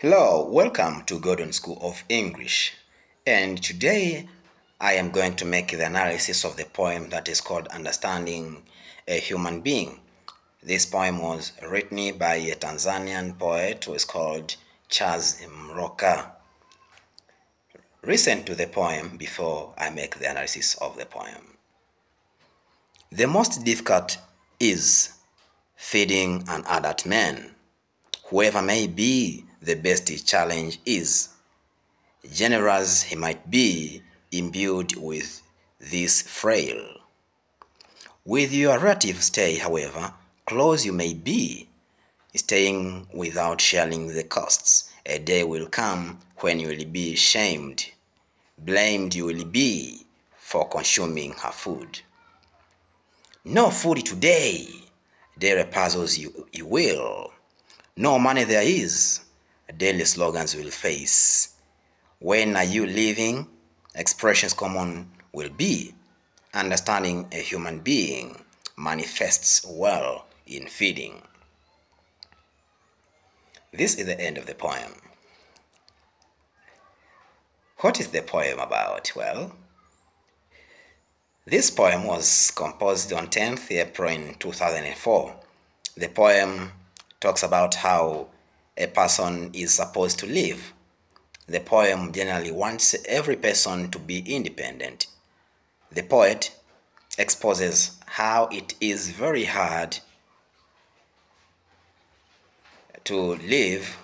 Hello, welcome to Godoni School of English. And today I am going to make the analysis of the poem that is called Understanding a Human Being. This poem was written by a Tanzanian poet who is called Charles Mloka. Listen to the poem before I make the analysis of the poem. The most difficult is feeding an adult man. Whoever may be, the best challenge is. Generous he might be, imbued with this frail. With your relative stay, however, close you may be, staying without sharing the costs. A day will come when you will be shamed. Blamed you will be for consuming her food. No food today, there puzzles you, you will. No money there is, daily slogans will face. When are you living? Expressions common will be. Understanding a human being manifests well in feeding. This is the end of the poem. What is the poem about? Well, this poem was composed on 10th April in 2004. The poem talks about how a person is supposed to live. The poem generally wants every person to be independent. The poet exposes how it is very hard to live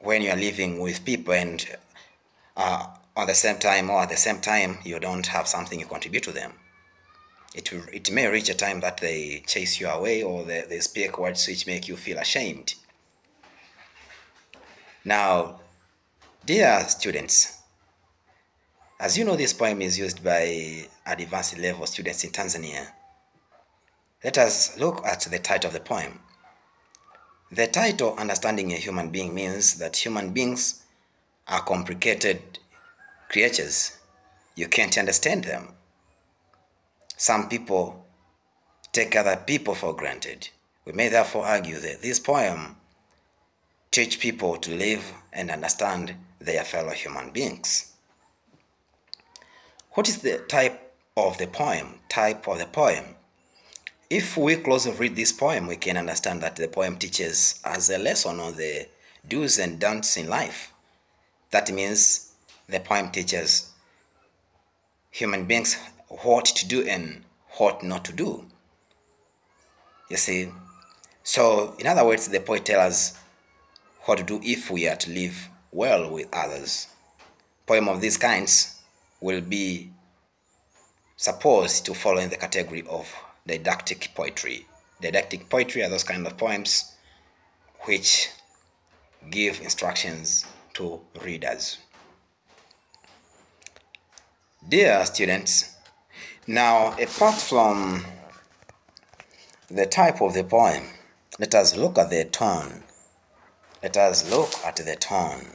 when you are living with people and uh, at the same time or at the same time you don't have something you contribute to them. It, it may reach a time that they chase you away or they, they speak words which make you feel ashamed. Now, dear students, as you know, this poem is used by advanced level students in Tanzania. Let us look at the title of the poem. The title, Understanding a Human Being, means that human beings are complicated creatures. You can't understand them. Some people take other people for granted. We may therefore argue that this poem teach people to live and understand their fellow human beings. What is the type of the poem? Type of the poem. If we closely read this poem, we can understand that the poem teaches us a lesson on the do's and don'ts in life. That means the poem teaches human beings what to do and what not to do. You see, so in other words, the poet tells us what to do if we are to live well with others. Poem of these kinds will be supposed to fall in the category of didactic poetry. Didactic poetry are those kind of poems which give instructions to readers. Dear students, now apart from the type of the poem, let us look at the tone. Let us look at the tone.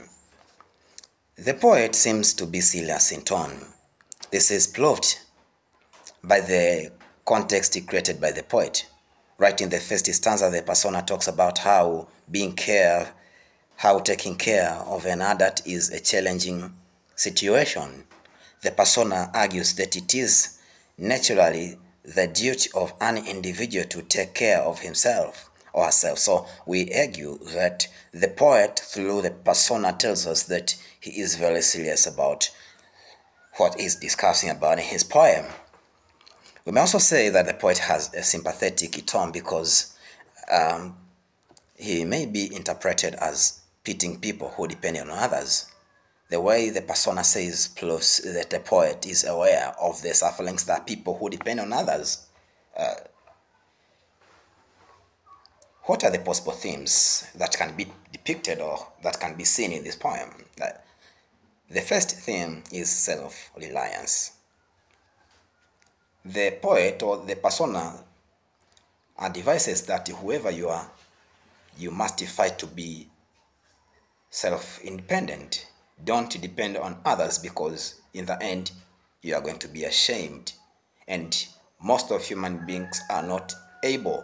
The poet seems to be serious in tone. This is proved by the context created by the poet. Right in the first stanza, the persona talks about how being care, how taking care of an adult is a challenging situation. The persona argues that it is naturally the duty of an individual to take care of himself herself. So we argue that the poet, through the persona, tells us that he is very serious about what he's discussing about in his poem. We may also say that the poet has a sympathetic tone because um, he may be interpreted as pitying people who depend on others. The way the persona says plus that the poet is aware of the sufferings that people who depend on others. Uh, what are the possible themes that can be depicted or that can be seen in this poem? Uh, the first theme is self-reliance. The poet or the persona advises that whoever you are, you must fight to be self-independent. Don't depend on others because in the end, you are going to be ashamed. And most of human beings are not able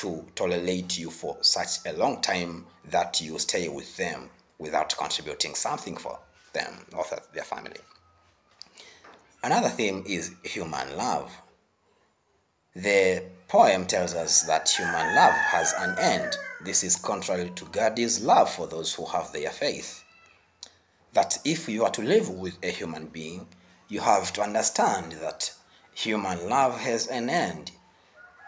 to tolerate you for such a long time that you stay with them without contributing something for them or their family. Another theme is human love. The poem tells us that human love has an end. This is contrary to God's love for those who have their faith. That if you are to live with a human being, you have to understand that human love has an end.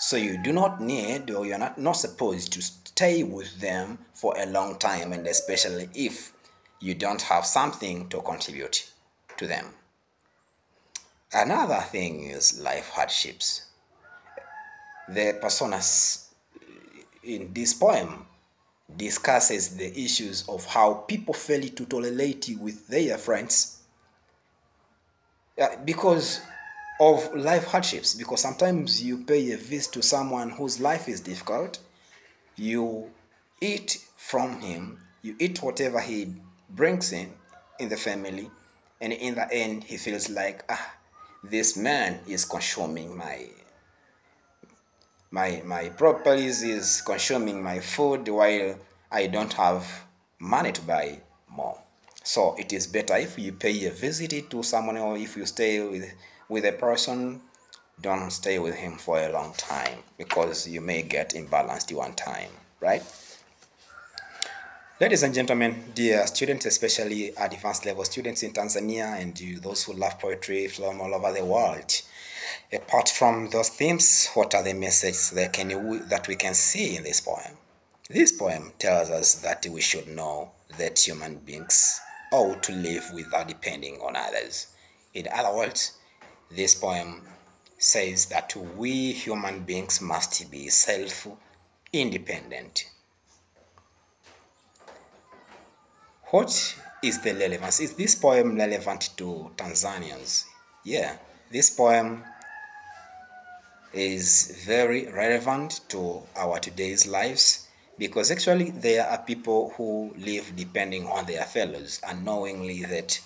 So you do not need or you're not, not supposed to stay with them for a long time, and especially if you don't have something to contribute to them. Another thing is life hardships. The personas in this poem discusses the issues of how people fail to tolerate with their friends uh, because of life hardships because sometimes you pay a visit to someone whose life is difficult you eat from him you eat whatever he brings in in the family and in the end he feels like ah this man is consuming my my my properties is consuming my food while i don't have money to buy more. So it is better if you pay a visit to someone or if you stay with with a person don't stay with him for a long time because you may get imbalanced one time right? Ladies and gentlemen dear students especially advanced level students in tanzania and you, those who love poetry from all over the world apart from those themes what are the messages that can that we can see in this poem? This poem tells us that we should know that human beings ought to live without depending on others. In other words this poem says that we human beings must be self independent. What is the relevance? Is this poem relevant to Tanzanians? Yeah, this poem is very relevant to our today's lives because actually there are people who live depending on their fellows unknowingly that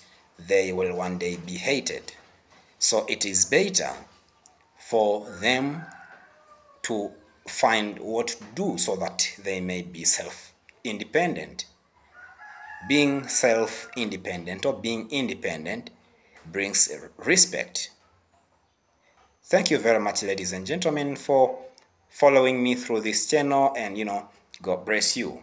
they will one day be hated so it is better for them to find what to do so that they may be self independent. Being self independent or being independent brings respect. Thank you very much, ladies and gentlemen, for following me through this channel, and you know, God bless you.